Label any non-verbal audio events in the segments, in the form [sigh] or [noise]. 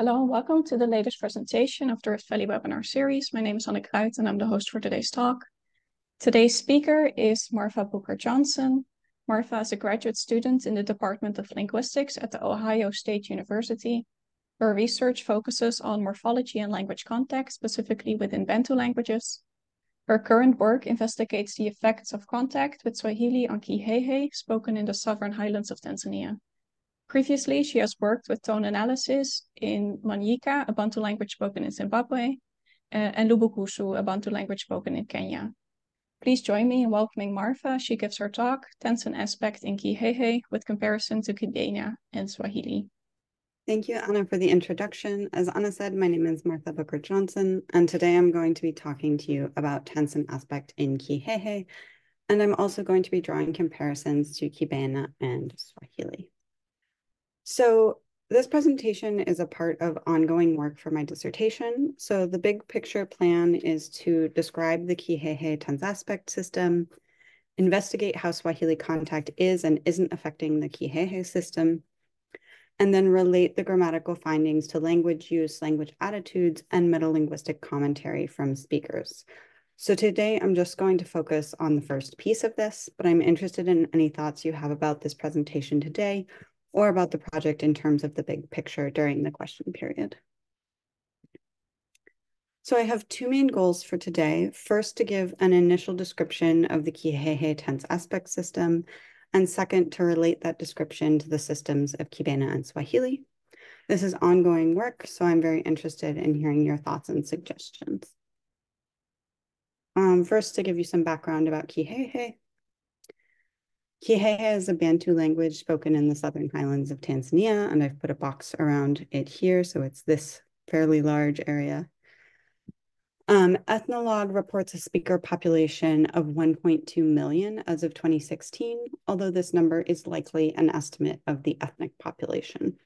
Hello and welcome to the latest presentation of the Rift Valley webinar series. My name is Anne Kruijt and I'm the host for today's talk. Today's speaker is Martha Booker Johnson. Martha is a graduate student in the Department of Linguistics at the Ohio State University. Her research focuses on morphology and language contact, specifically within Bantu languages. Her current work investigates the effects of contact with Swahili on Kihehe, spoken in the southern highlands of Tanzania. Previously, she has worked with tone analysis in Manyika, a Bantu language spoken in Zimbabwe, uh, and Lubukusu, a Bantu language spoken in Kenya. Please join me in welcoming Martha. She gives her talk, Tense and Aspect in Kihehe, with comparison to Kibena and Swahili. Thank you, Anna, for the introduction. As Anna said, my name is Martha Booker Johnson, and today I'm going to be talking to you about tense and aspect in Kihehe, and I'm also going to be drawing comparisons to Kibena and Swahili. So this presentation is a part of ongoing work for my dissertation. So the big picture plan is to describe the Kihehe aspect system, investigate how Swahili contact is and isn't affecting the Kihehe system, and then relate the grammatical findings to language use, language attitudes, and metalinguistic commentary from speakers. So today I'm just going to focus on the first piece of this, but I'm interested in any thoughts you have about this presentation today or about the project in terms of the big picture during the question period. So I have two main goals for today. First, to give an initial description of the Kihehe tense aspect system, and second, to relate that description to the systems of Kibena and Swahili. This is ongoing work, so I'm very interested in hearing your thoughts and suggestions. Um, first, to give you some background about Kihehe. Kihehe is a Bantu language spoken in the southern highlands of Tanzania, and I've put a box around it here, so it's this fairly large area. Um, Ethnologue reports a speaker population of 1.2 million as of 2016, although this number is likely an estimate of the ethnic population.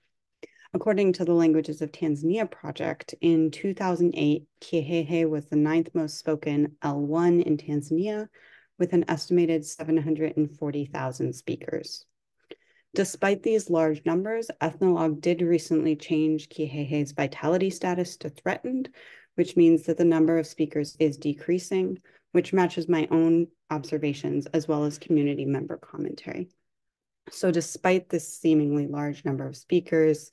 According to the Languages of Tanzania project, in 2008, Kihehe was the ninth most spoken L1 in Tanzania, with an estimated 740,000 speakers. Despite these large numbers, Ethnologue did recently change Kihehe's vitality status to threatened, which means that the number of speakers is decreasing, which matches my own observations as well as community member commentary. So despite this seemingly large number of speakers,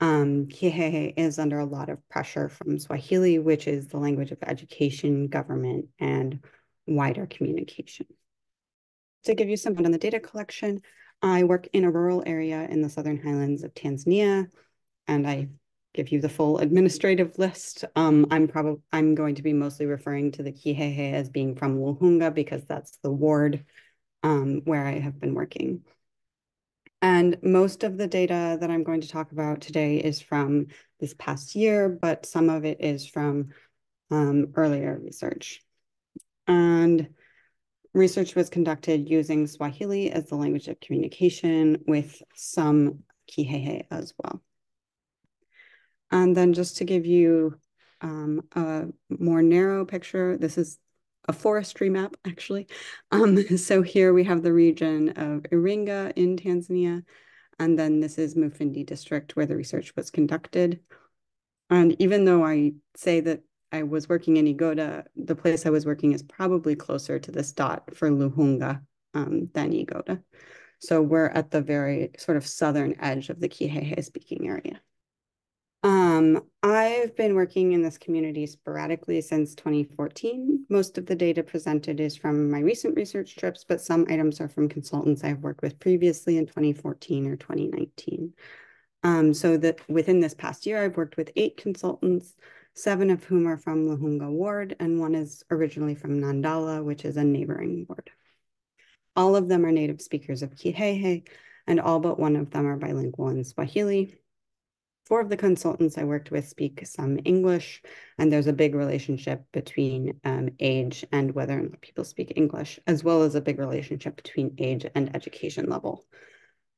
um, Kihehe is under a lot of pressure from Swahili, which is the language of education, government, and wider communication. To give you some on the data collection, I work in a rural area in the Southern Highlands of Tanzania, and I give you the full administrative list. Um, I'm probably I'm going to be mostly referring to the Kihehe as being from Luhunga because that's the ward um, where I have been working. And most of the data that I'm going to talk about today is from this past year, but some of it is from um, earlier research. And research was conducted using Swahili as the language of communication with some Kihehe as well. And then just to give you um, a more narrow picture, this is a forestry map, [laughs] actually. Um, [laughs] so here we have the region of Iringa in Tanzania, and then this is Mufindi district where the research was conducted. And even though I say that I was working in Igoda, the place I was working is probably closer to this dot for Luhunga um, than Igoda. So we're at the very sort of southern edge of the Kihehe speaking area. Um, I've been working in this community sporadically since 2014. Most of the data presented is from my recent research trips, but some items are from consultants I've worked with previously in 2014 or 2019. Um, so that within this past year, I've worked with eight consultants seven of whom are from Luhunga Ward, and one is originally from Nandala, which is a neighboring ward. All of them are native speakers of Kihehe, and all but one of them are bilingual in Swahili. Four of the consultants I worked with speak some English, and there's a big relationship between um, age and whether or not people speak English, as well as a big relationship between age and education level.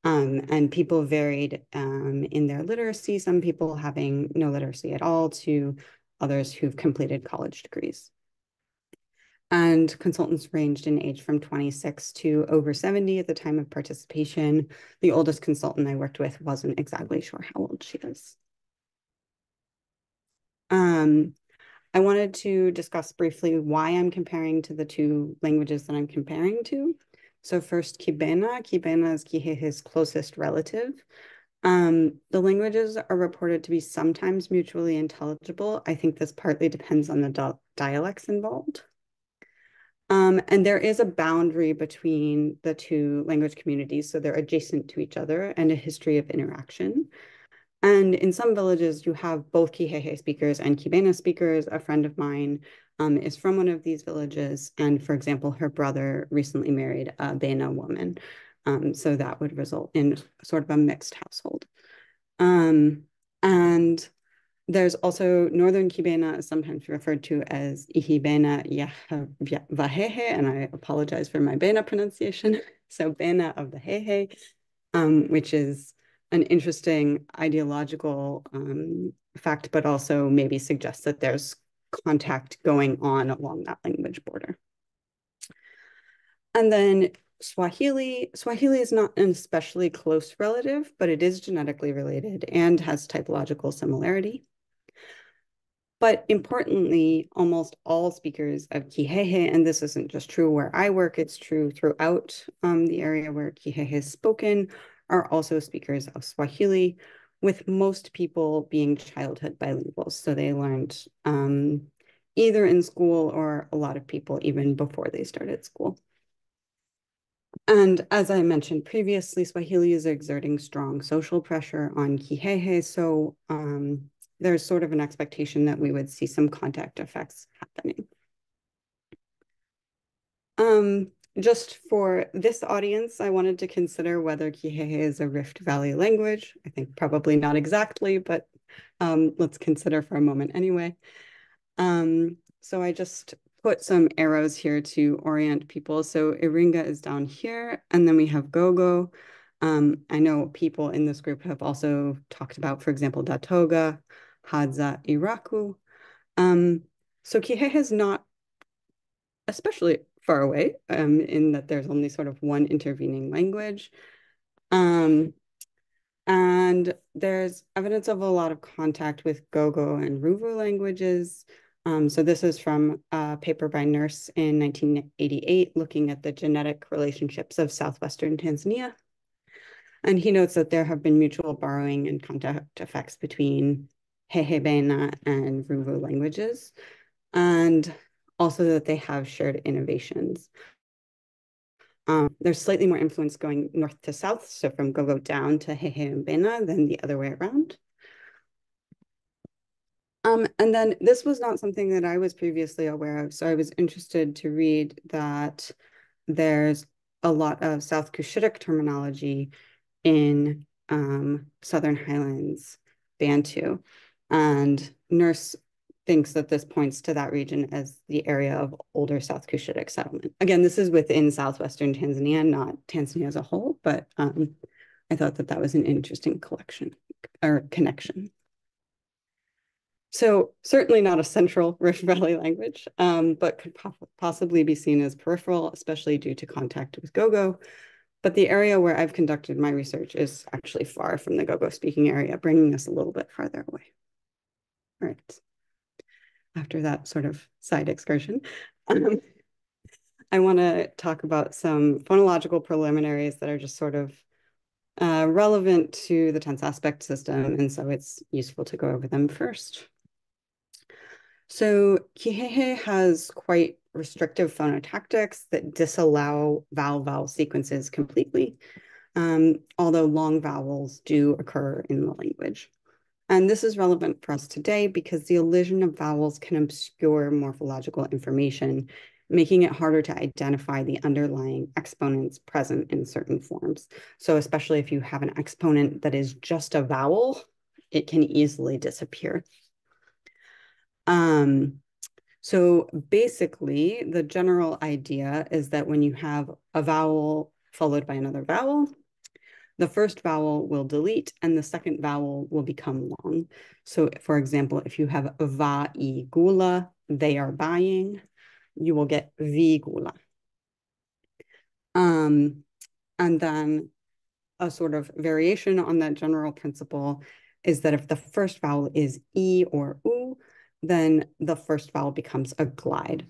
Um, and people varied um, in their literacy, some people having no literacy at all to others who've completed college degrees. And consultants ranged in age from 26 to over 70 at the time of participation. The oldest consultant I worked with wasn't exactly sure how old she is. Um, I wanted to discuss briefly why I'm comparing to the two languages that I'm comparing to. So first, Kibena. Kibena is Kihehe's closest relative. Um, the languages are reported to be sometimes mutually intelligible. I think this partly depends on the dialects involved. Um, and there is a boundary between the two language communities, so they're adjacent to each other and a history of interaction. And in some villages, you have both Kihehe speakers and Kibena speakers. A friend of mine um, is from one of these villages. And for example, her brother recently married a Bena woman. Um, so that would result in sort of a mixed household. Um, and there's also Northern Kibena is sometimes referred to as Ihibena Vahehe, and I apologize for my Bena pronunciation. [laughs] So Bena of the Hehe, um, which is an interesting ideological um, fact, but also maybe suggests that there's contact going on along that language border. And then Swahili, Swahili is not an especially close relative, but it is genetically related and has typological similarity. But importantly, almost all speakers of Kihehe, and this isn't just true where I work, it's true throughout um, the area where Kihehe is spoken, are also speakers of Swahili, with most people being childhood bilinguals. So they learned um, either in school or a lot of people even before they started school. And as I mentioned previously, Swahili is exerting strong social pressure on Kihehe. So um, there's sort of an expectation that we would see some contact effects happening. Um, just for this audience, I wanted to consider whether Kihehe is a Rift Valley language. I think probably not exactly, but um, let's consider for a moment anyway. Um, so I just put some arrows here to orient people. So Iringa is down here, and then we have Gogo. Um, I know people in this group have also talked about, for example, Datoga, Hadza Iraqw. Um, so Kihehe is not especially far away um, in that there's only sort of one intervening language. Um, and there's evidence of a lot of contact with Gogo and Ruvu languages. Um, so this is from a paper by Nurse in 1988, looking at the genetic relationships of Southwestern Tanzania. And he notes that there have been mutual borrowing and contact effects between Hehebena and Ruvu languages, and also that they have shared innovations. Um, there's slightly more influence going north to south, so from Gogo down to Hehe and Bena than the other way around. Um, and then this was not something that I was previously aware of, so I was interested to read that there's a lot of South Cushitic terminology in um, Southern Highlands Bantu. And Nurse thinks that this points to that region as the area of older South Cushitic settlement. Again, this is within southwestern Tanzania, not Tanzania as a whole, but um, I thought that that was an interesting collection or connection. So certainly not a central [laughs] Rift Valley language, um, but could po possibly be seen as peripheral, especially due to contact with Gogo. But the area where I've conducted my research is actually far from the Gogo speaking area, bringing us a little bit farther away. All right. After that sort of side excursion, um, [laughs] I want to talk about some phonological preliminaries that are just sort of uh, relevant to the tense aspect system. And so it's useful to go over them first. So Kihehe has quite restrictive phonotactics that disallow vowel-vowel sequences completely, um, although long vowels do occur in the language. And this is relevant for us today because the elision of vowels can obscure morphological information, making it harder to identify the underlying exponents present in certain forms. So especially if you have an exponent that is just a vowel, it can easily disappear. Um, so basically, the general idea is that when you have a vowel followed by another vowel, the first vowel will delete and the second vowel will become long. So for example, if you have va i gula, they are buying, you will get vigula. Um, and then a sort of variation on that general principle is that if the first vowel is e or u, then the first vowel becomes a glide.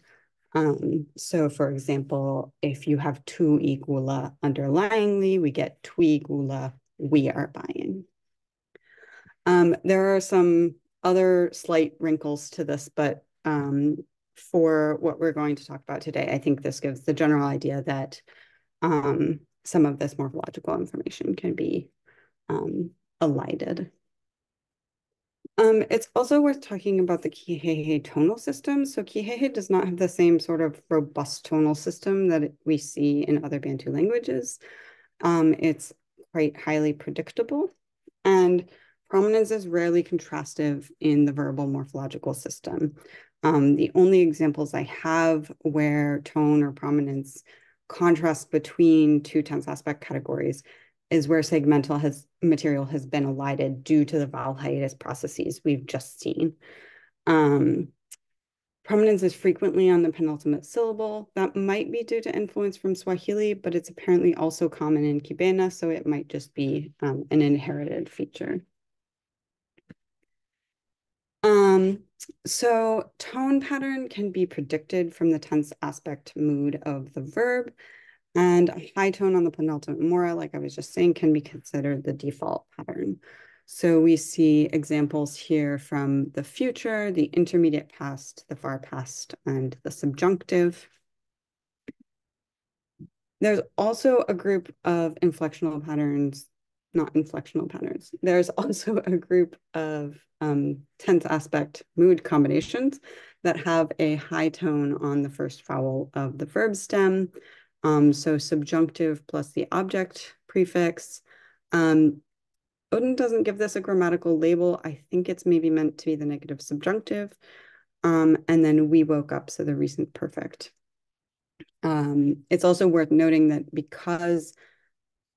Um, so for example, if you have two igula underlyingly, we get tui igula, we are buying. Um, there are some other slight wrinkles to this, but um, for what we're going to talk about today, I think this gives the general idea that um, some of this morphological information can be um, elided. Um, it's also worth talking about the Kihehe tonal system. So Kihehe does not have the same sort of robust tonal system that we see in other Bantu languages. Um, it's quite highly predictable and prominence is rarely contrastive in the verbal morphological system. Um, the only examples I have where tone or prominence contrast between two tense aspect categories is where segmental has material has been elided due to the vowel hiatus processes we've just seen. Um, prominence is frequently on the penultimate syllable. That might be due to influence from Swahili, but it's apparently also common in Kibena, so it might just be um, an inherited feature. Um, so tone pattern can be predicted from the tense aspect mood of the verb. And a high tone on the penultimate mora, like I was just saying, can be considered the default pattern. So we see examples here from the future, the intermediate past, the far past, and the subjunctive. There's also a group of inflectional patterns, not inflectional patterns. There's [laughs] also a group of um, tense aspect mood combinations that have a high tone on the first vowel of the verb stem. Um, so subjunctive plus the object prefix. Um, Odden doesn't give this a grammatical label. I think it's maybe meant to be the negative subjunctive. Um, and then we woke up, so the recent perfect. Um, it's also worth noting that because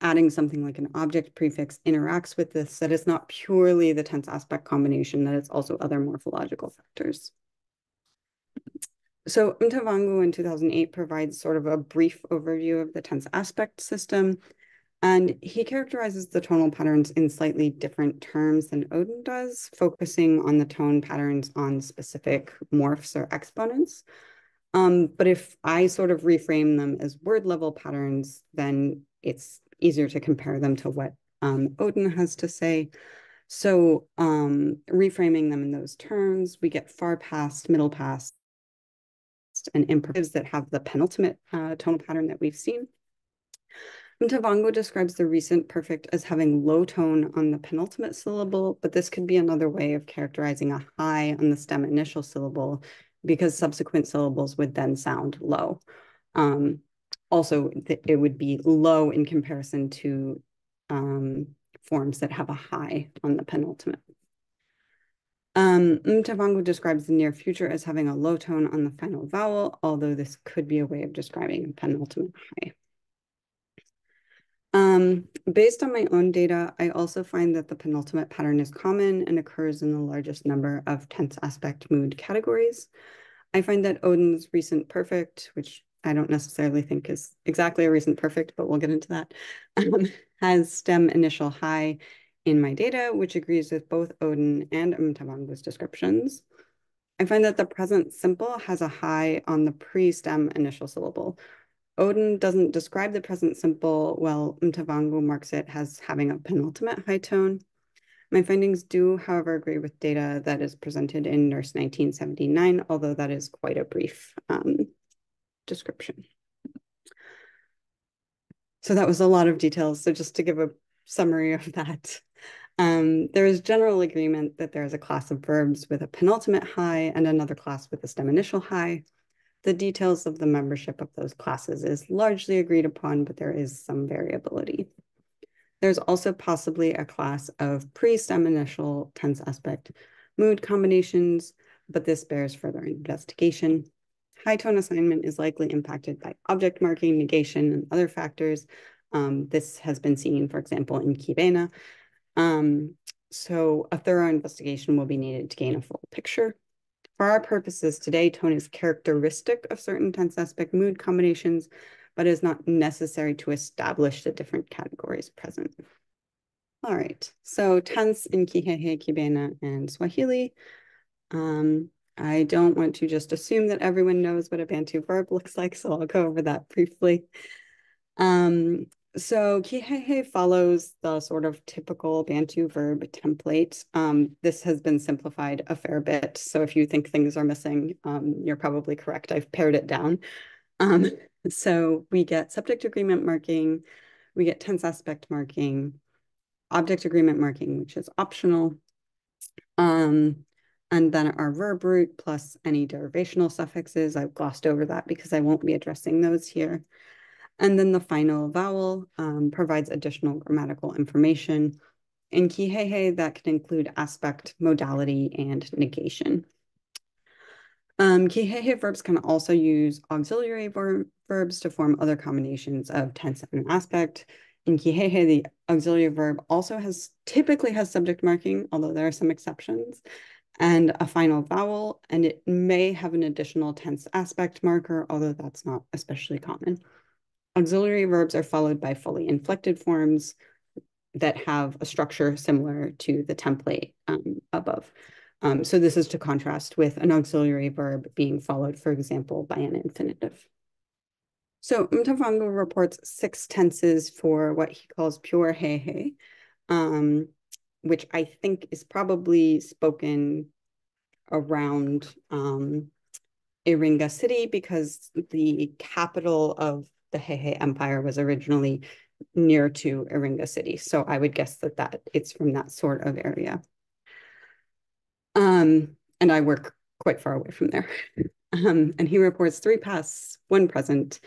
adding something like an object prefix interacts with this, that it's not purely the tense aspect combination, that it's also other morphological factors. So Mtavangu in 2008 provides sort of a brief overview of the tense aspect system, and he characterizes the tonal patterns in slightly different terms than Odden does, focusing on the tone patterns on specific morphs or exponents. Um, but if I sort of reframe them as word level patterns, then it's easier to compare them to what um, Odden has to say. So um, reframing them in those terms, we get far past, middle past, and imperatives that have the penultimate uh, tonal pattern that we've seen. Mtavangu describes the recent perfect as having low tone on the penultimate syllable, but this could be another way of characterizing a high on the stem initial syllable because subsequent syllables would then sound low. Um, also it would be low in comparison to um, forms that have a high on the penultimate. Um, Mtavangu describes the near future as having a low tone on the final vowel, although this could be a way of describing a penultimate high. Um, based on my own data, I also find that the penultimate pattern is common and occurs in the largest number of tense aspect mood categories. I find that Odden's recent perfect, which I don't necessarily think is exactly a recent perfect, but we'll get into that, [laughs] um, has stem initial high in my data, which agrees with both Odden and Mtavangu's descriptions. I find that the present simple has a high on the pre-stem initial syllable. Odden doesn't describe the present simple, while Mtavangu marks it as having a penultimate high tone. My findings do, however, agree with data that is presented in Nurse 1979, although that is quite a brief um, description. So that was a lot of details. So just to give a summary of that, um, there is general agreement that there is a class of verbs with a penultimate high and another class with a stem initial high. The details of the membership of those classes is largely agreed upon, but there is some variability. There's also possibly a class of pre-stem initial tense aspect mood combinations, but this bears further investigation. High tone assignment is likely impacted by object marking, negation, and other factors. Um, this has been seen, for example, in Kibena. Um, so a thorough investigation will be needed to gain a full picture. For our purposes today, tone is characteristic of certain tense aspect mood combinations, but is not necessary to establish the different categories present. All right, so tense in Kihehe, Kibena, and Swahili. Um, I don't want to just assume that everyone knows what a Bantu verb looks like, so I'll go over that briefly. Um, so kihehe follows the sort of typical Bantu verb template. Um, this has been simplified a fair bit. So if you think things are missing, um, you're probably correct. I've pared it down. Um, [laughs] so we get subject agreement marking, we get tense aspect marking, object agreement marking, which is optional. Um, and then our verb root plus any derivational suffixes. I've glossed over that because I won't be addressing those here. And then the final vowel um, provides additional grammatical information. In Kihehe, that can include aspect, modality, and negation. Um, Kihehe verbs can also use auxiliary ver verbs to form other combinations of tense and aspect. In Kihehe, the auxiliary verb also has typically has subject marking, although there are some exceptions, and a final vowel, and it may have an additional tense aspect marker, although that's not especially common. Auxiliary verbs are followed by fully inflected forms that have a structure similar to the template um, above. Um, so this is to contrast with an auxiliary verb being followed, for example, by an infinitive. So Mtavangu reports six tenses for what he calls pure hehe, um, which I think is probably spoken around um, Iringa city because the capital of the Hehe Empire was originally near to Iringa city. So I would guess that, that it's from that sort of area. Um, and I work quite far away from there. [laughs] Um, and he reports three pasts, one present,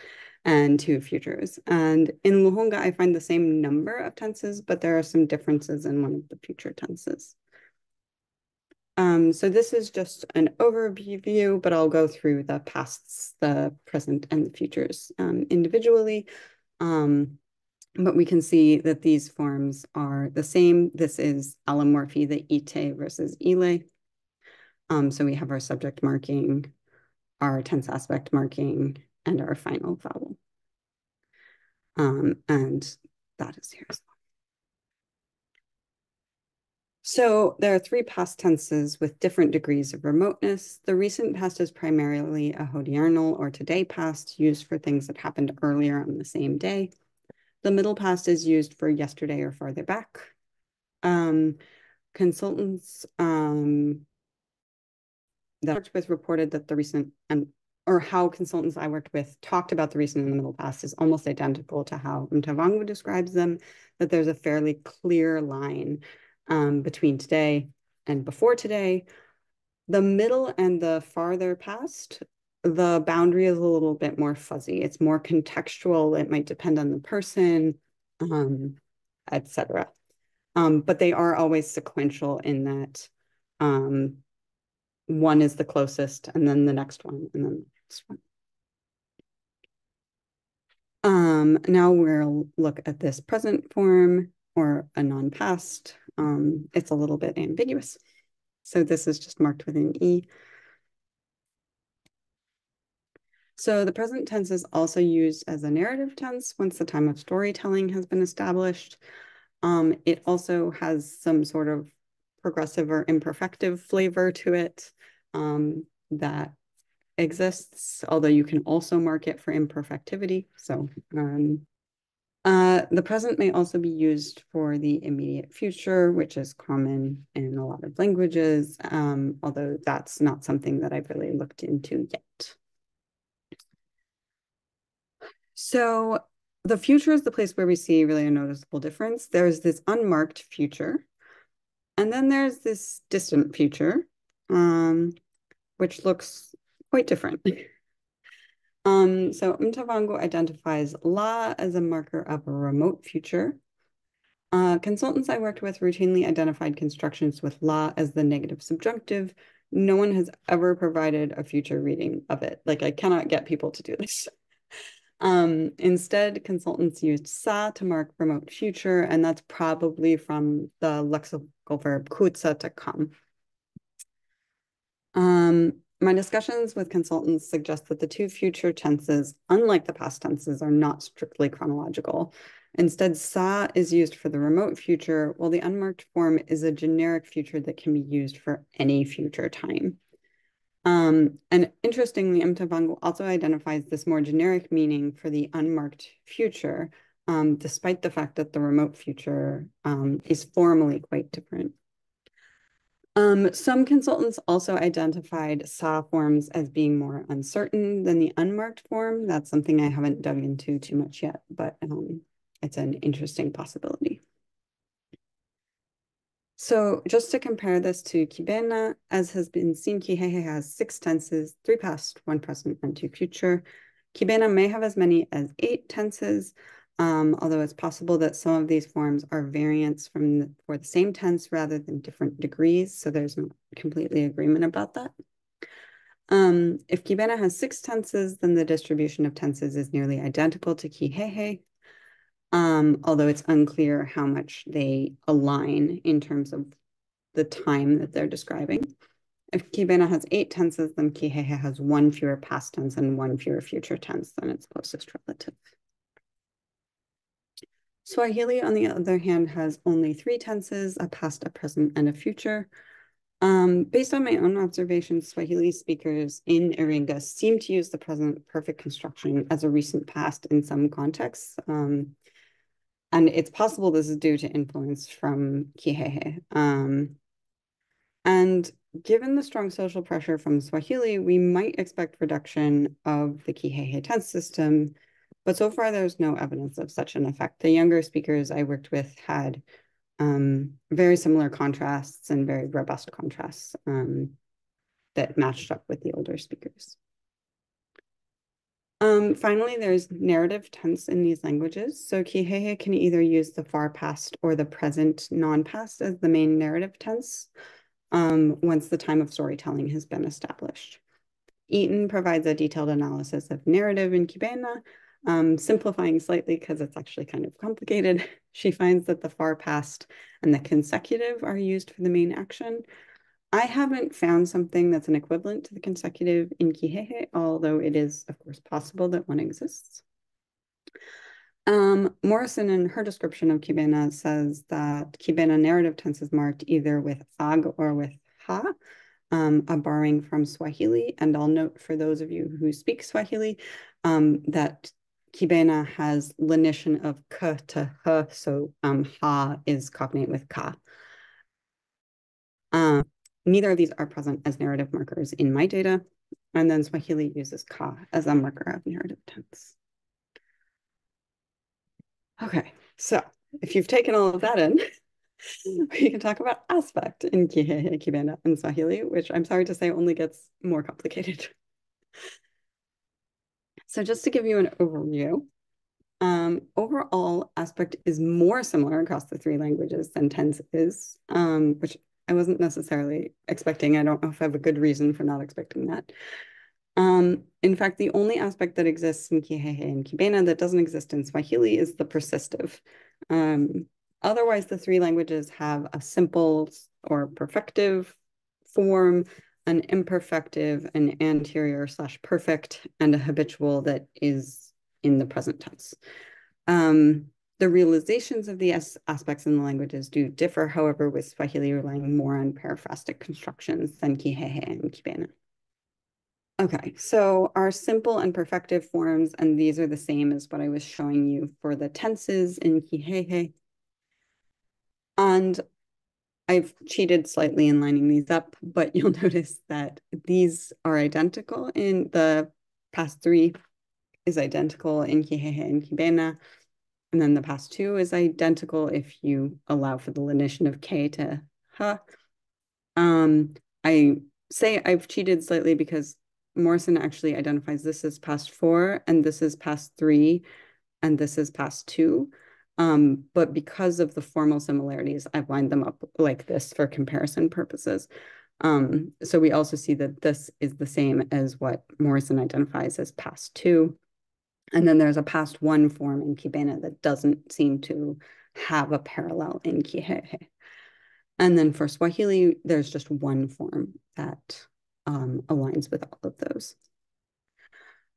and two futures. And in Luhunga, I find the same number of tenses, but there are some differences in one of the future tenses. Um, so this is just an overview, but I'll go through the pasts, the present, and the futures um, individually. Um, but we can see that these forms are the same. This is allomorphy, the ite versus ile. Um, so we have our subject marking, our tense aspect marking, and our final vowel. Um, and that is here as well. So there are three past tenses with different degrees of remoteness. The recent past is primarily a hodiernal or today past used for things that happened earlier on the same day. The middle past is used for yesterday or farther back. Um, consultants um, that I worked with reported that the recent and or how consultants I worked with talked about the recent and the middle past is almost identical to how Mtavangu describes them, that there's a fairly clear line um, between today and before today. The middle and the farther past, the boundary is a little bit more fuzzy. It's more contextual. It might depend on the person, um, etc. Um, but they are always sequential in that um, one is the closest, and then the next one, and then the next one. Um, now we'll look at this present form or a non-past um, it's a little bit ambiguous. So this is just marked with an E. So the present tense is also used as a narrative tense once the time of storytelling has been established. Um, it also has some sort of progressive or imperfective flavor to it um, that exists, although you can also mark it for imperfectivity. So um, uh, the present may also be used for the immediate future, which is common in a lot of languages, um, although that's not something that I've really looked into yet. So the future is the place where we see really a noticeable difference. There's this unmarked future, and then there's this distant future, um, which looks quite different. [laughs] Um, so Mtavangu identifies La as a marker of a remote future. Uh, consultants I worked with routinely identified constructions with La as the negative subjunctive. No one has ever provided a future reading of it. Like I cannot get people to do [laughs] this. Um, instead, consultants used sa to mark remote future, and that's probably from the lexical verb kutsa to come. Um, my discussions with consultants suggest that the two future tenses, unlike the past tenses, are not strictly chronological. Instead, sa is used for the remote future, while the unmarked form is a generic future that can be used for any future time. Um, and interestingly, Mtavangu also identifies this more generic meaning for the unmarked future, um, despite the fact that the remote future um, is formally quite different. Um, some consultants also identified SA forms as being more uncertain than the unmarked form. That's something I haven't dug into too much yet, but um, it's an interesting possibility. So just to compare this to Kibena, as has been seen, Kihehe has six tenses, three past, one present, and two future. Kibena may have as many as eight tenses, um, although it's possible that some of these forms are variants from the, for the same tense rather than different degrees, so there's no completely agreement about that. Um, if Kibena has six tenses, then the distribution of tenses is nearly identical to Kihehe, um, although it's unclear how much they align in terms of the time that they're describing. If Kibena has eight tenses, then Kihehe has one fewer past tense and one fewer future tense than its closest relative. Swahili, on the other hand, has only three tenses, a past, a present, and a future. Um, based on my own observations, Swahili speakers in Iringa seem to use the present perfect construction as a recent past in some contexts. Um, and it's possible this is due to influence from Kihehe. Um, and given the strong social pressure from Swahili, we might expect reduction of the Kihehe tense system, but so far there's no evidence of such an effect. The younger speakers I worked with had um, very similar contrasts and very robust contrasts um, that matched up with the older speakers. Um, finally, there's narrative tense in these languages. So Kihehe can either use the far past or the present non-past as the main narrative tense um, once the time of storytelling has been established. Eaton provides a detailed analysis of narrative in Kibena, um, simplifying slightly because it's actually kind of complicated. [laughs] She finds that the far past and the consecutive are used for the main action, I haven't found something that's an equivalent to the consecutive in Kihehe, although it is, of course, possible that one exists. Um, Morrison, in her description of Kibena, says that Kibena narrative tense is marked either with ag or with ha, um, a borrowing from Swahili. And I'll note for those of you who speak Swahili um, that Kibena has lenition of k to h, so um, ha is cognate with ka. Um, Neither of these are present as narrative markers in my data. And then Swahili uses ka as a marker of narrative tense. Okay, so if you've taken all of that in, [laughs] we can talk about aspect in Kihehe, Kibena, and Swahili, which I'm sorry to say only gets more complicated. So just to give you an overview, um, overall aspect is more similar across the three languages than tense is, um, which I wasn't necessarily expecting. I don't know if I have a good reason for not expecting that. Um, in fact, the only aspect that exists in Kihehe and Kibena that doesn't exist in Swahili is the persistive. Um, otherwise, the three languages have a simple or perfective form, an imperfective, an anterior slash perfect, and a habitual that is in the present tense. Um, the realizations of the aspects in the languages do differ, however, with Swahili relying more on periphrastic constructions than Kihehe and Kibena. Okay, so our simple and perfective forms, and these are the same as what I was showing you for the tenses in Kihehe. And I've cheated slightly in lining these up, but [laughs] you'll notice that these are identical in the past three is identical in Kihehe and Kibena. And then the past two is identical if you allow for the lenition of K to ha. Um, I say I've cheated slightly because Morrison actually identifies this as past four and this is past three and this is past two. Um, but because of the formal similarities, I've lined them up like this for comparison purposes. Um, so we also see that this is the same as what Morrison identifies as past two. And then there's a past one form in Kibena that doesn't seem to have a parallel in Kihehe. And then for Swahili, there's just one form that um, aligns with all of those.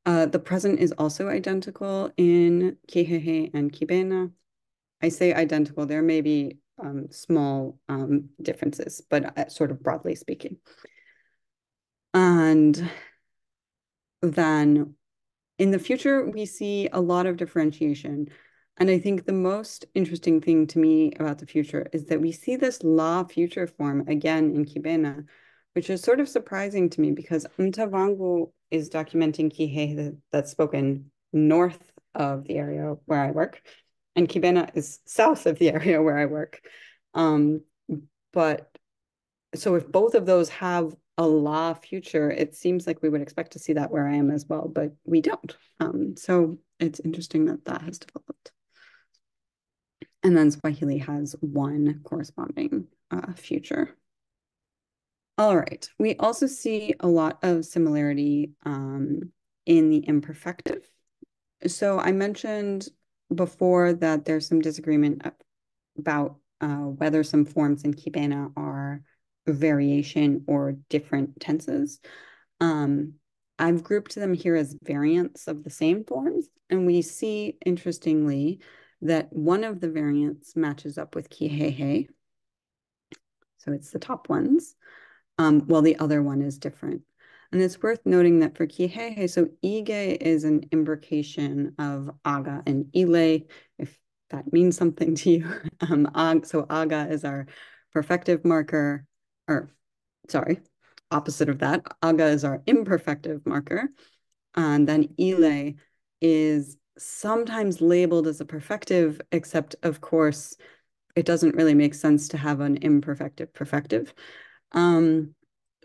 Uh, the present is also identical in Kihehe and Kibena. I say identical, there may be um, small um, differences, but uh, sort of broadly speaking. And then in the future, we see a lot of differentiation. And I think the most interesting thing to me about the future is that we see this law future form again in Kibena, which is sort of surprising to me because Mtavangu is documenting Kihe that's spoken north of the area where I work, and Kibena is south of the [laughs] area where I work. Um, but so if both of those have a law future, it seems like we would expect to see that where I am as well, but we don't. Um, so it's interesting that that has developed. And then Swahili has one corresponding uh, future. All right, we also see a lot of similarity um, in the imperfective. So I mentioned before that there's some disagreement about uh, whether some forms in Kibena are variation or different tenses. Um, I've grouped them here as variants of the same forms, and we see, interestingly, that one of the variants matches up with kihehe. So it's the top ones, um, while the other one is different. And it's worth noting that for kihehe, so ige is an imbrication of aga and ile, if that means something [laughs] to you. Um, so aga is our perfective marker, or sorry, opposite of that. Aga is our imperfective marker. And then ile is sometimes labeled as a perfective, except of course, it doesn't really make sense to have an imperfective perfective. Um,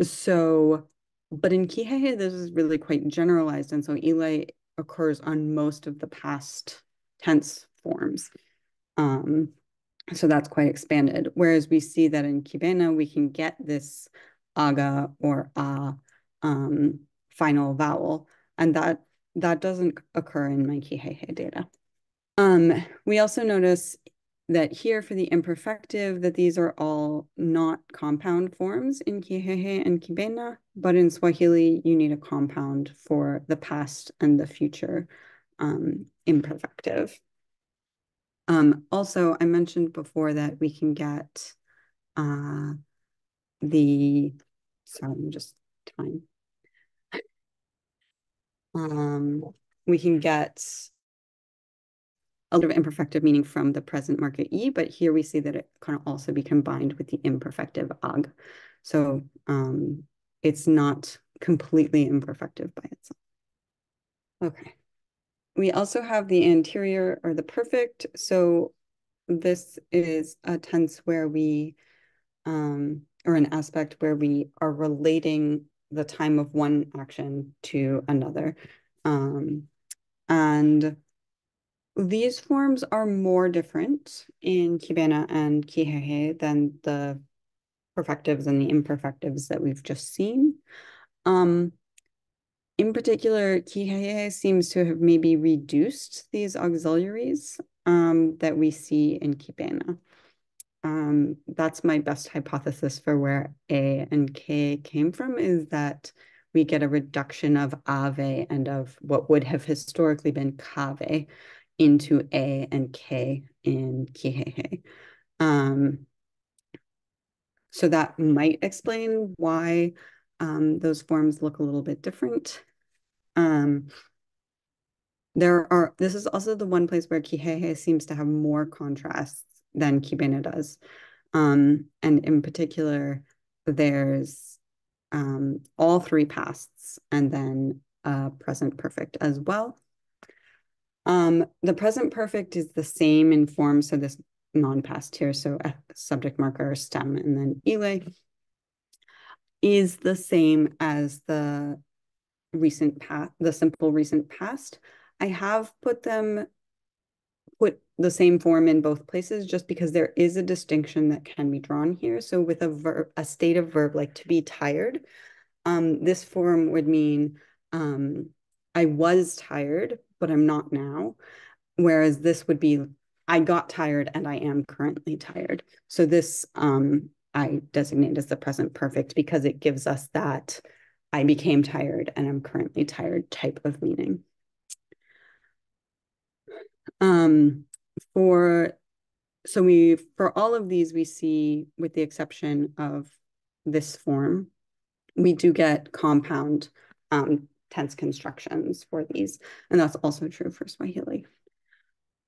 so, but in Kihehe, this is really quite generalized. And so ile occurs on most of the past tense forms. Um, so that's quite expanded. Whereas we see that in Kibena, we can get this aga or a um, final vowel, and that that doesn't occur in my Kihehe data. Um, we also notice that here for the imperfective, that these are all not compound forms in Kihehe and Kibena, but in Swahili, you need a compound for the past and the future um, imperfective. Um, also, I mentioned before that we can get uh, the, sorry, I'm just time. [laughs] Um, we can get a little bit imperfective meaning from the present marker E, but here we see that it can also be combined with the imperfective ag. So um, it's not completely imperfective by itself. Okay. We also have the anterior or the perfect. So this is a tense where we, um, or an aspect where we are relating the time of one action to another. Um, and these forms are more different in Kibena and Kihehe than the perfectives and the imperfectives that we've just seen. Um, in particular, Kihehe seems to have maybe reduced these auxiliaries um, that we see in Kibena. Um, that's my best hypothesis for where A and K came from is that we get a reduction of Ave and of what would have historically been Kave into A and K in Kihehe. Um, so that might explain why um, those forms look a little bit different. Um, there are, this is also the one place where Kihehe seems to have more contrasts than Kibena does. Um, and in particular, there's um, all three pasts and then present perfect as well. Um, the present perfect is the same in form, so this non-past here, so subject marker, stem, and then ile is the same as the recent past, the simple recent past. I have put them, put the same form in both places just because there is a distinction that can be drawn here. So with a verb, a state of verb like to be tired, um, this form would mean um, I was tired, but I'm not now. Whereas this would be I got tired and I am currently tired. So this um, I designate as the present perfect because it gives us that I became tired and I'm currently tired type of meaning. Um, for so we for all of these we see with the exception of this form we do get compound um, tense constructions for these, and that's also true for Swahili.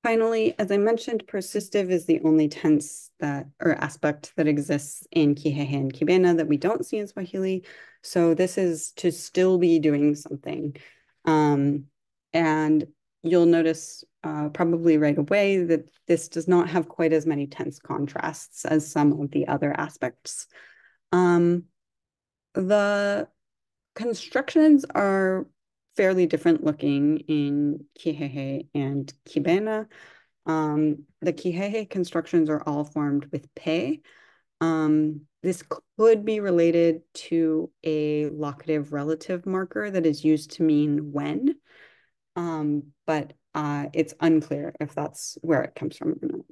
Finally, as I mentioned, persistive is the only tense that or aspect that exists in Kihehe and Kibena that we don't see in Swahili. So this is to still be doing something. Um, and you'll notice uh, probably right away that this does not have quite as many tense contrasts as some of the other aspects. Um, the constructions are fairly different looking in Kihehe and Kibena. Um, the Kihehe constructions are all formed with pe. Um, this could be related to a locative relative marker that is used to mean when, um, but uh, it's unclear if that's where it comes from or not.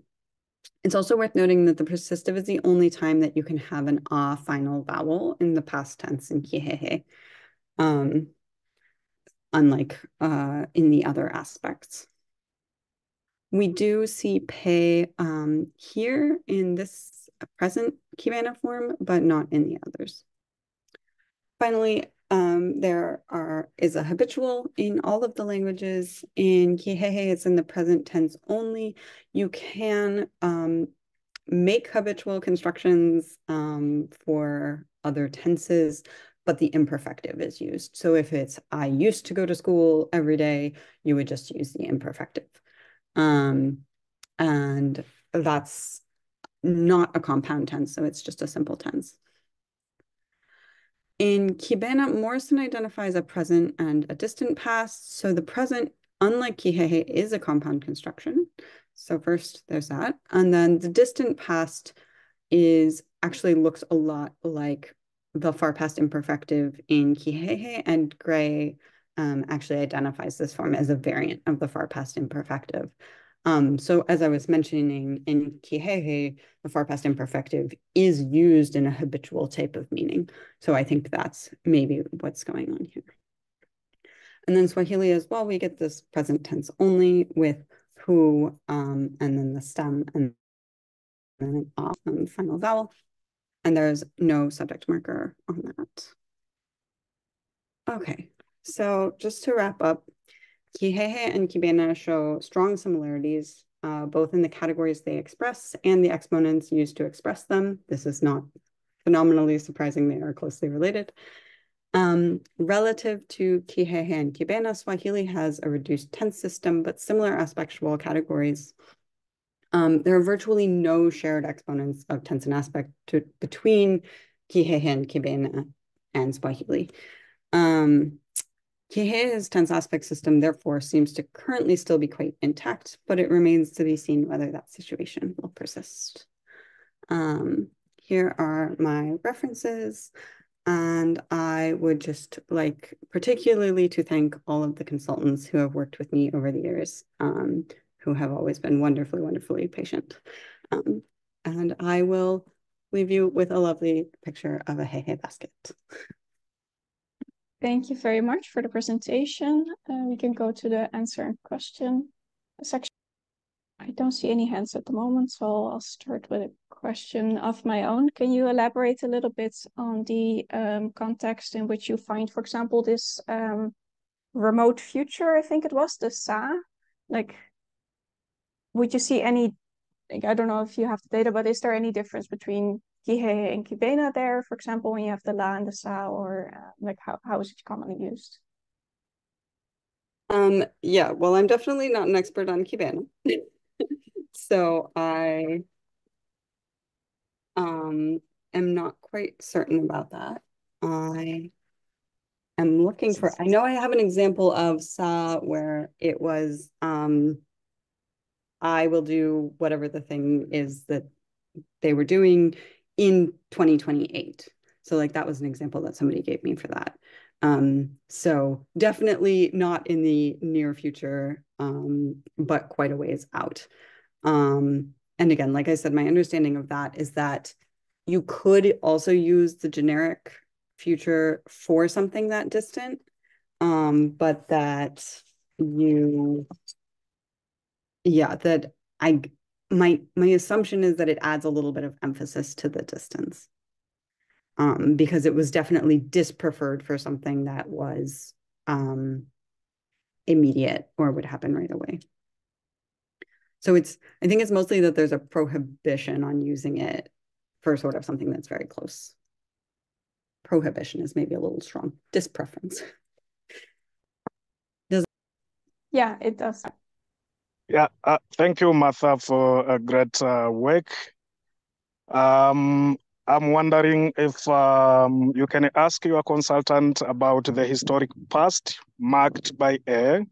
It's also worth noting that the persistive is the only time that you can have an ah final vowel in the past tense in Kihehe. Um, unlike uh, in the other aspects. We do see pay um, here in this present Kibena form, but not in the others. Finally, um, there are is a habitual in all of the languages. In Kihehe, it's in the present tense only. You can um, make habitual constructions um, for other tenses, but the imperfective is used. So if it's I used to go to school every day, you would just use the imperfective. Um, and that's not a compound tense, so it's just a simple tense. In Kibena, Morrison identifies a present and a distant past. So the present, unlike Kihehe, is a compound construction. So first there's that. And then the distant past is actually looks a lot like the far past imperfective in Kihehe, and Gray um, actually identifies this form as a variant of the far past imperfective. Um, so as I was mentioning in Kihehe, the far past imperfective is used in a habitual type of meaning. So I think that's maybe what's going on here. And then Swahili as well, we get this present tense only with who, um, and then the stem and then an um, final vowel and there's no subject marker on that. Okay, so just to wrap up, Kihehe and Kibena show strong similarities, uh, both in the categories they express and the exponents used to express them. This is not phenomenally surprising, they are closely related. Um, relative to Kihehe and Kibena, Swahili has a reduced tense system, but similar aspectual categories um, there are virtually no shared exponents of tense and aspect to, between Kihehe Kibena and Swahili. Um, Kihehe's tense aspect system, therefore, seems to currently still be quite intact, but it remains to be seen whether that situation will persist. Um, here are my references. And I would just like particularly to thank all of the consultants who have worked with me over the years. Um, who have always been wonderfully, wonderfully patient. Um, and I will leave you with a lovely picture of a Hehe basket. Thank you very much for the presentation. Uh, we can go to the answer and question section. I don't see any hands at the moment, so I'll start with a question of my own. Can you elaborate a little bit on the um, context in which you find, for example, this um, remote future, I think it was, the SA, like would you see any, like, I don't know if you have the data, but is there any difference between Kihehe and Kibena there, for example, when you have the La and the Sa, or uh, like how, how is it commonly used? Um, yeah, well, I'm definitely not an expert on Kibena. [laughs] so I um, am not quite certain about that. I am looking for, I know I have an example of Sa where it was um, I will do whatever the thing is that they were doing in 2028. So like that was an example that somebody gave me for that. Um, so definitely not in the near future, um, but quite a ways out. Um, and again, like I said, my understanding of that is that you could also use the generic future for something that distant, um, but that you yeah, that I my my assumption is that it adds a little bit of emphasis to the distance. um, because it was definitely dispreferred for something that was um, immediate or would happen right away. So it's, I think it's mostly that there's a prohibition on using it for sort of something that's very close. Prohibition is maybe a little strong, dispreference. Does yeah, it does. Yeah, uh, thank you, Martha, for a great uh, work. Um, I'm wondering if um, you can ask your consultant about the historic past marked by A.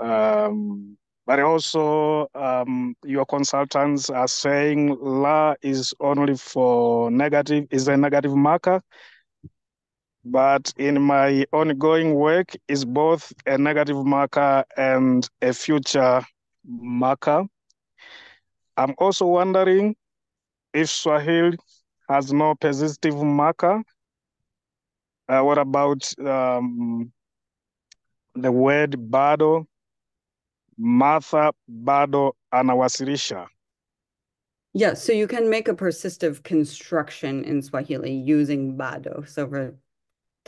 Um, but also um, your consultants are saying La is only for negative, is a negative marker. But in my ongoing work is both a negative marker and a future marker. I'm also wondering if Swahili has no persistive marker, uh, what about um, the word bado? Martha bado anawasilisha. Yeah, so you can make a persistive construction in Swahili using bado. So for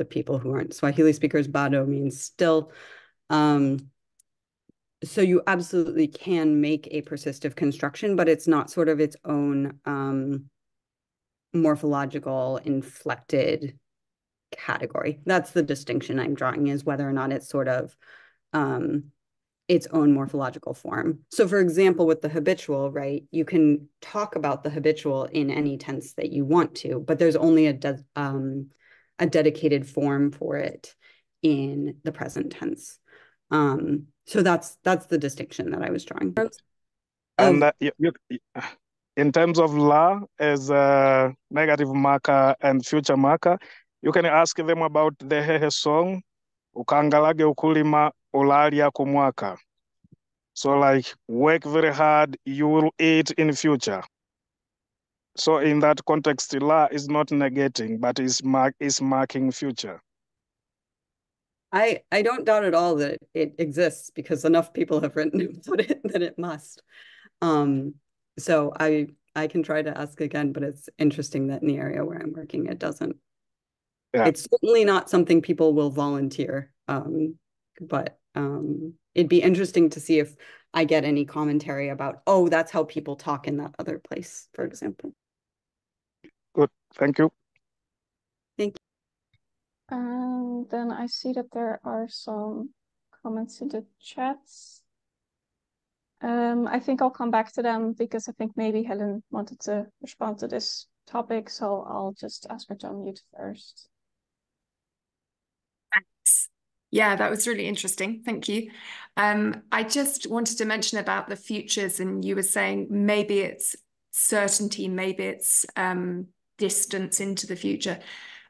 the people who aren't Swahili speakers, bado means still. Um, so you absolutely can make a persistive construction, but it's not sort of its own um, morphological inflected category. That's the distinction I'm drawing is whether or not it's sort of um, its own morphological form. So for example, with the habitual, right, you can talk about the habitual in any tense that you want to, but there's only a, um, a dedicated form for it in the present tense. Um, so that's that's the distinction that I was drawing. And uh, you, you, in terms of la as a negative marker and future marker, you can ask them about the Hehe song, ukangalage ukulima ulalia kumwaka. So like work very hard, you will eat in the future. So in that context, la is not negating, but is mark is marking future. I I don't doubt at all that it exists because enough people have written about it [laughs] that it must. Um, so I I can try to ask again, but it's interesting that in the area where I'm working, it doesn't. Yeah. It's certainly not something people will volunteer. Um, but um, it'd be interesting to see if I get any commentary about, oh, that's how people talk in that other place, for example. Good. Thank you. Thank you. And then I see that there are some comments in the chats. Um, I think I'll come back to them because I think maybe Helen wanted to respond to this topic, so I'll just ask her to unmute first. Thanks. Yeah, that was really interesting. Thank you. Um, I just wanted to mention about the futures, and you were saying maybe it's certainty, maybe it's um, distance into the future.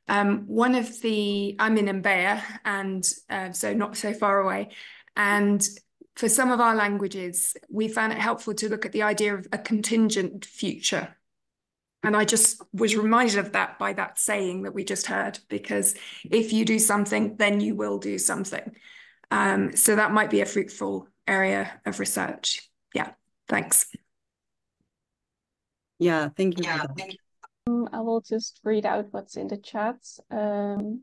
Um, one of the, I'm in Mbeya, and uh, so not so far away. And for some of our languages, we found it helpful to look at the idea of a contingent future. And I just was reminded of that by that saying that we just heard, because if you do something, then you will do something. Um, so that might be a fruitful area of research. Yeah, thanks. Yeah, thank you. Yeah, thank you. Um, I will just read out what's in the chat. Um,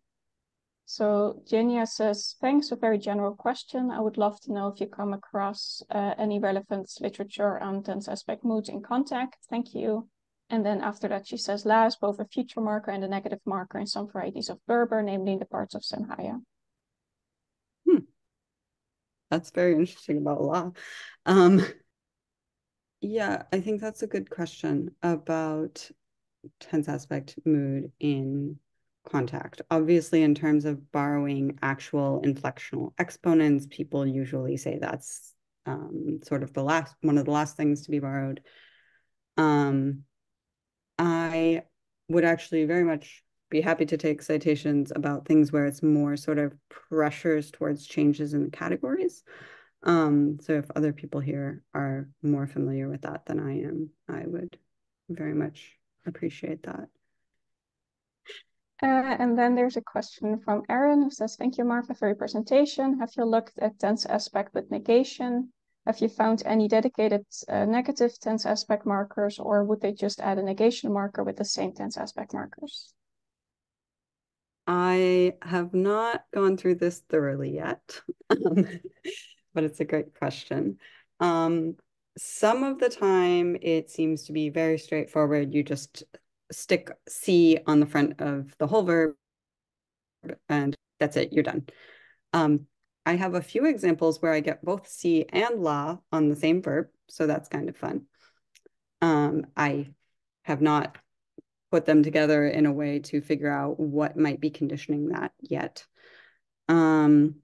so Genia says, thanks, a very general question. I would love to know if you come across uh, any relevant literature on tense aspect mood in contact. Thank you. And then after that, she says, last, both a future marker and a negative marker in some varieties of Berber, namely in the parts of Senhaja. Hmm. That's very interesting about law. Um, yeah, I think that's a good question about tense aspect mood in contact. Obviously, in terms of borrowing actual inflectional exponents, people usually say that's um, sort of the last one of the last things to be borrowed. Um, I would actually very much be happy to take citations about things where it's more sort of pressures towards changes in the categories. Um, so if other people here are more familiar with that than I am, I would very much appreciate that. Uh, and then there's a question from Aaron who says, thank you, Martha, for your presentation. Have you looked at tense aspect with negation? Have you found any dedicated uh, negative tense aspect markers or would they just add a negation marker with the same tense aspect markers? I have not gone through this thoroughly yet, [laughs] um, but it's a great question. Um, some of the time it seems to be very straightforward. You just stick C on the front of the whole verb and that's it, you're done. Um, I have a few examples where I get both C and la on the same verb, so that's kind of fun. Um, I have not put them together in a way to figure out what might be conditioning that yet. Um,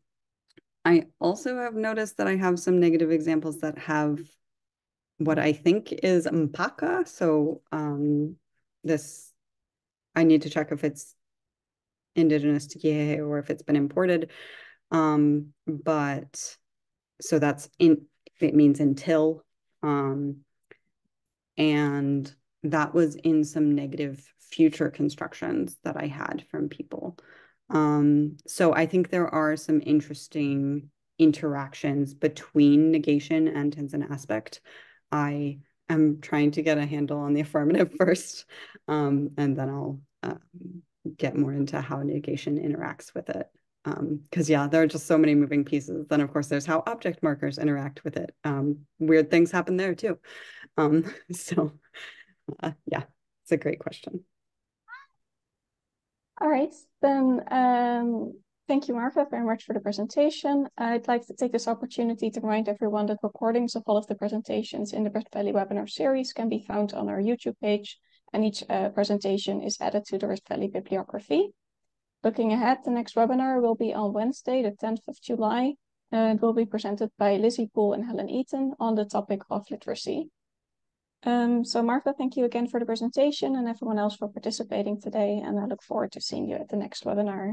I also have noticed that I have some negative examples that have what I think is mpaka. So um, this, I need to check if it's indigenous to Kihehe or if it's been imported. Um, but so that's in, it means until. Um, and that was in some negative future constructions that I had from people. Um, so I think there are some interesting interactions between negation and tense and aspect. I am trying to get a handle on the affirmative [laughs] first, um, and then I'll uh, get more into how negation interacts with it. Because, um, yeah, there are just so many moving pieces. Then, of course, there's how object markers interact with it. Um, weird things happen there, too. Um, [laughs] so, uh, yeah, it's a great question. All right, then um, thank you, Martha, very much for the presentation. I'd like to take this opportunity to remind everyone that recordings of all of the presentations in the Rift Valley webinar series can be found on our YouTube page, and each uh, presentation is added to the Rift Valley bibliography. Looking ahead, the next webinar will be on Wednesday, the 10th of July. Uh, it will be presented by Lizzie Poole and Helen Eaton on the topic of literacy. Um, so Martha, thank you again for the presentation and everyone else for participating today. And I look forward to seeing you at the next webinar.